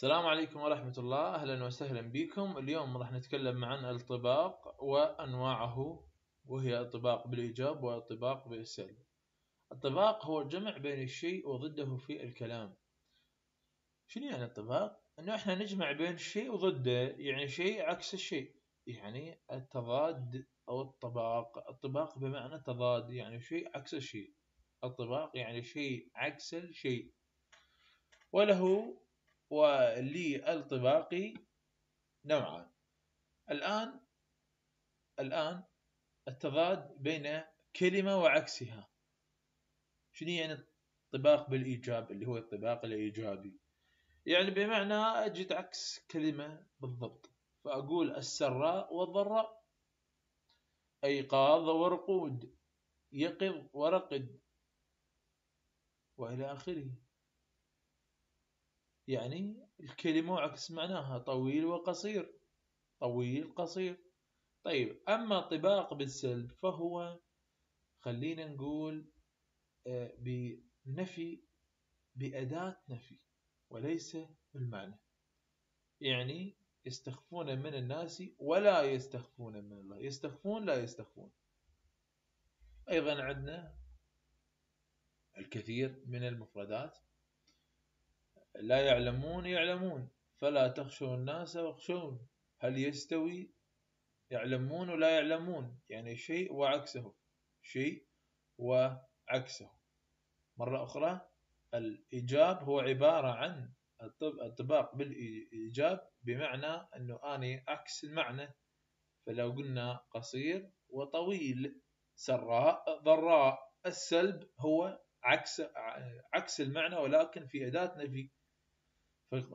السلام عليكم ورحمة الله. أهلا وسهلا بكم. اليوم راح نتكلم عن الطباق وأنواعه وهي الطباق بالإيجاب والطباق بالسلب. الطباق هو الجمع بين الشيء وضده في الكلام. شنو يعني الطباق؟ إنه إحنا نجمع بين الشيء وضده يعني شيء عكس الشيء يعني التضاد أو الطباق. الطباق بمعنى تضاد يعني شيء عكس الشيء. الطباق يعني شيء عكس الشيء. وله وللطباق نوعان. الآن الآن التضاد بين كلمة وعكسها. شنو يعني الطباق بالإيجاب؟ اللي هو الطباق الإيجابي. يعني بمعنى أجد عكس كلمة بالضبط. فأقول السراء والضراء. أيقاظ ورقود. يقظ ورقد. وإلى آخره. يعني الكلمة عكس معناها طويل وقصير طويل قصير. طيب أما طباق بالسلب فهو خلينا نقول آه، بنفي بأداة نفي وليس بالمعنى. يعني يستخفون من الناس ولا يستخفون من الله. يستخفون لا يستخفون. أيضا عندنا الكثير من المفردات لا يعلمون يعلمون فلا تخشوا الناس واخشون. هل يستوي؟ يعلمون ولا يعلمون يعني شيء وعكسه شيء وعكسه. مرة أخرى الإيجاب هو عبارة عن الطباق بالإيجاب بمعنى أنه أنا عكس المعنى. فلو قلنا قصير وطويل سراء ضراء السلب هو عكس عكس المعنى ولكن في أداة نفي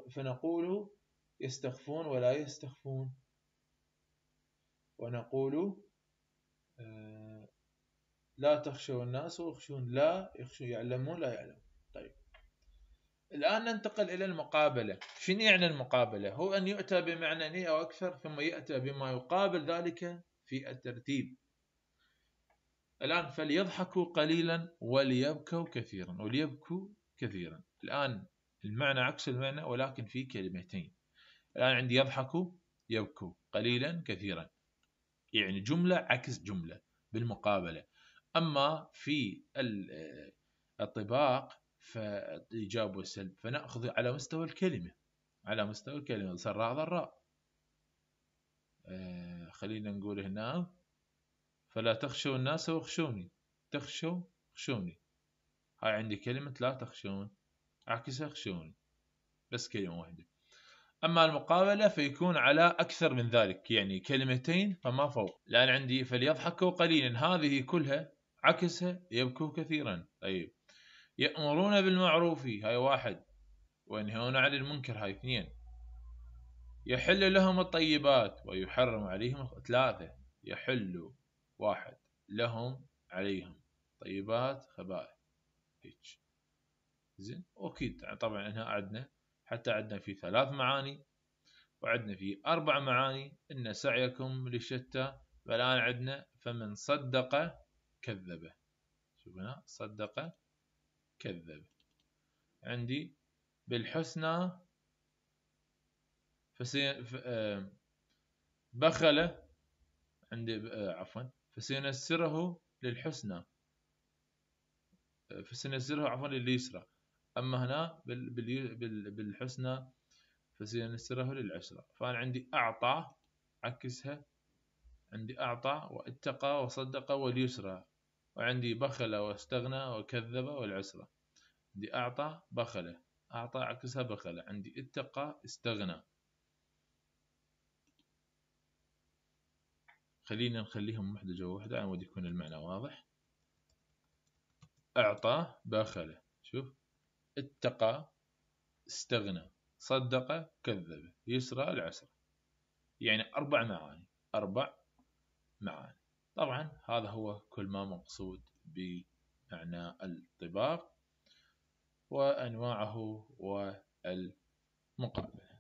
فنقول يستخفون ولا يستخفون. ونقول آه، لا تخشوا الناس واخشون لا يخشوا يعلمون لا يعلمون. طيب. الآن ننتقل إلى المقابلة. شنو يعني المقابلة؟ هو أن يؤتى بمعنى أو أكثر ثم يأتى بما يقابل ذلك في الترتيب. الآن فليضحكوا قليلا وليبكوا كثيرا وليبكوا كثيرا. الآن المعنى عكس المعنى ولكن في كلمتين. الآن عندي يضحكوا يبكوا قليلا كثيرا. يعني جملة عكس جملة بالمقابلة. أما في الطباق فالإيجاب والسلب فنأخذ على مستوى الكلمة. على مستوى الكلمة سراء ضراء آه خلينا نقول هنا فلا تخشوا الناس واخشوني. تخشوا خشوني. هاي عندي كلمة لا تخشون. عكسها خشوني بس كلمة واحدة. أما المقابلة فيكون على أكثر من ذلك يعني كلمتين فما فوق. لأن عندي فليضحكوا قليلا. هذه كلها عكسها يبكوا كثيرا. طيب. يأمرون بالمعروف هاي واحد. وينهون عن المنكر هاي اثنين. يحل لهم الطيبات ويحرم عليهم ثلاثة. يحل واحد. لهم عليهم طيبات خبائث. هيك. زين واكيد طبعا هنا عندنا حتى عندنا في ثلاث معاني وعندنا في أربع معاني إن سعيكم لشتى والآن عندنا فمن صدق كذب. شوف هنا صدق كذب. عندي بالحسنى فسي... آه، بخل عندي آه، عفوا فسينسره للحسنى. آه، فسينسره عفوا لليسرى. أما هنا بالحسنى فسينسره للعسرى. فأنا عندي أعطى عكسها عندي أعطى واتقى وصدق واليسرى وعندي بخل واستغنى وكذب والعسرى. عندي أعطى بخل أعطى عكسها بخل عندي اتقى استغنى. خلينا نخليهم وحدة جوا وحدة. عشان يكون المعنى واضح. أعطى بخل شوف. اتقى استغنى صدق كذب يسرى العسرى. يعني أربع معاني أربع معاني. طبعا هذا هو كل ما مقصود بمعنى الطباق وأنواعه والمقابلة